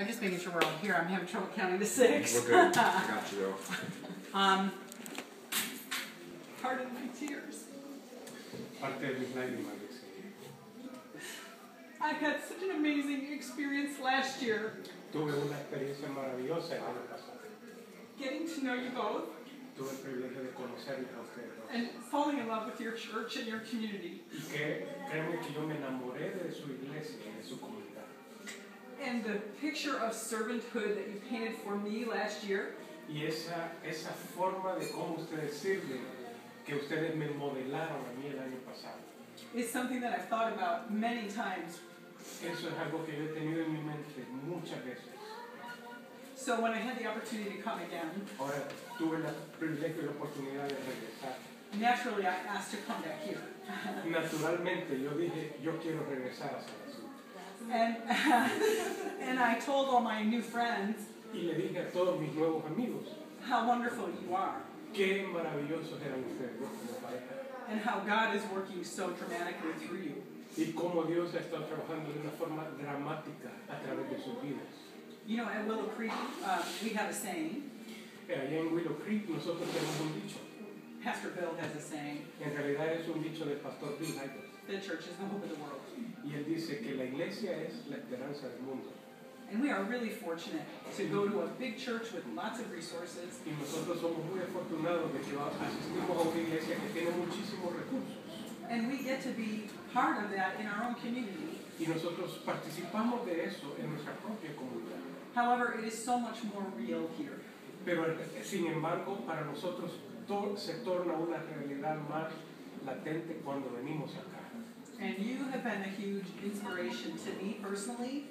I'm just making sure we're all here. I'm having trouble counting to six. We're good. I got you though. Um, pardon my tears. Parte de mis lágrimas, dice. I've had such an amazing experience last year Tuve una experiencia maravillosa el año pasado. getting to know you both Tuve el privilegio de conocerles a ustedes dos. and falling in love with your church and your community. Y que créanme que yo me enamoré de su iglesia y de su comunidad. And the picture of servanthood that you painted for me last year Y esa, esa forma de cómo ustedes sirven, que ustedes me modelaron a mí el año pasado. is something that I've thought about many times. Eso es algo que yo he tenido en mi mente muchas veces. So when I had the opportunity to come again, Ahora tuve el privilegio y la oportunidad de regresar. naturally I asked to come back here. Naturalmente yo dije, yo quiero regresar a San Azul. And, and I told all my new friends Y le dije a todos mis nuevos amigos, how wonderful you are qué maravillosos eran ustedes dos como pareja. and how God is working so dramatically through you. Y cómo Dios ha estado trabajando de una forma dramática a través de sus vidas. You know, at Willow Creek, uh, we have a saying. Eh, Allá en Willow Creek nosotros tenemos un dicho. Pastor Bill has a saying. En realidad es un dicho del pastor Bill Hybels. The church is the hope of the world. Y él dice que la iglesia es la esperanza del mundo. And we are really fortunate to go to a big church with lots of resources Y nosotros somos muy afortunados de que asistimos a una iglesia que tiene muchísimos recursos. and we get to be part of that in our own community. Y nosotros participamos de eso en nuestra propia comunidad. However, it is so much more real here. Pero eh, sin embargo, para nosotros to- se torna una realidad más latente cuando venimos acá. And you have been a huge inspiration to me personally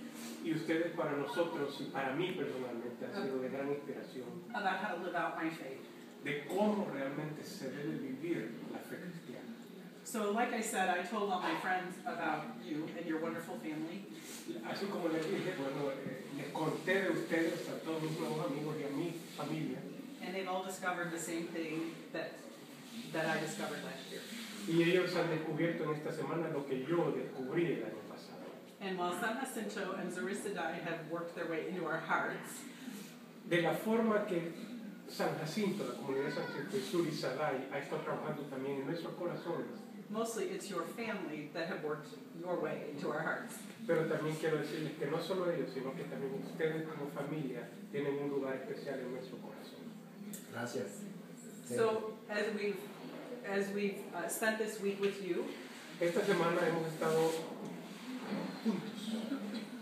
Y ustedes para nosotros y para mí personalmente han sido de gran inspiración about how to live out my faith. de cómo realmente se debe vivir la fe cristiana. So, like I said, I told all my friends about you and your wonderful family. Así como les dije, bueno, eh, les conté de ustedes a todos mis nuevos amigos y a mi familia. And they've all discovered the same thing that, that I discovered last year. Y ellos han descubierto en esta semana lo que yo descubrí el año pasado. And while San Jacinto and Zarisadai have worked their way into our hearts, De la forma que San Jacinto, la comunidad de San Jacinto y Sur y Sadai ha estado trabajando también en nuestros corazones, mostly it's your family that have worked your way into our hearts. pero también quiero decirles que no solo ellos, sino que también ustedes como familia tienen un lugar especial en nuestro corazón. Gracias. So as we've as we've uh, spent this week with you Esta semana hemos estado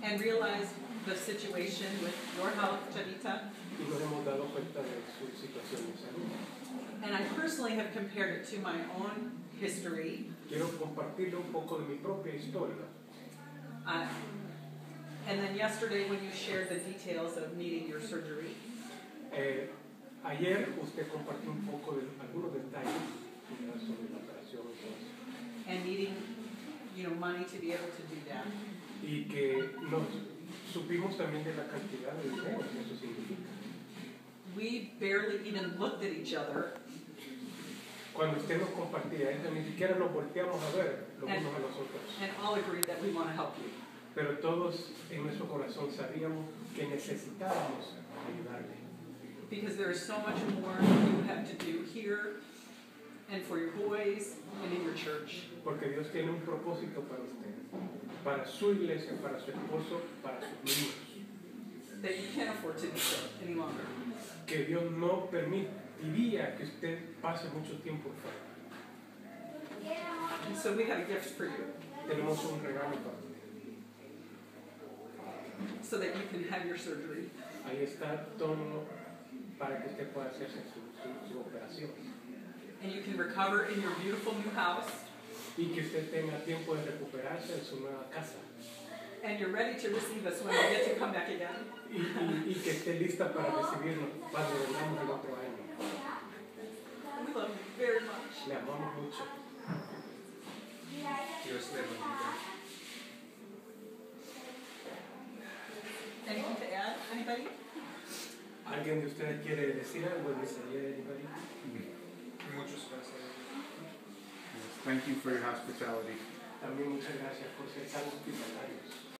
and realized the situation with your health, Chavita, y nos hemos dado cuenta de su situación de salud. and I personally have compared it to my own history. Quiero compartirle un poco de mi propia historia. Uh, and then yesterday, when you shared the details of needing your surgery, Eh, ayer usted compartió un poco de algunos detalles sobre la operación and needing, you know, money to be able to do that. y que nos supimos también de la cantidad de dinero que eso significa. We barely even looked at each other, Cuando usted nos compartía eso, ni siquiera nos volteamos a ver los unos a los otros, and all agreed that we want to help you. pero todos en nuestro corazón sabíamos que necesitábamos ayudarle, Because there is so much more you have to do here and for your boys and in your church. porque Dios tiene un propósito para usted, para su iglesia, para su esposo, para sus niños, that you can't afford to do so any longer. que Dios no permitiría que usted pase mucho tiempo fuera. And so we have a gift for you Tenemos un regalo para usted. so that you can have your surgery. Ahí está todo para que usted pueda hacerse su, su- su operación. And you can recover in your beautiful new house. y que usted tenga tiempo de recuperarse en su nueva casa And you're ready to receive us when we get to come back again. y, y- y que esté lista para recibirnos cuando vengamos el otro año. We love you very much. Le amamos mucho. Dios te bendiga. ¿Alguien de ustedes quiere decir algo en ese día de María? Muchos gracias. Thank you for your hospitality. También muchas gracias por ser tan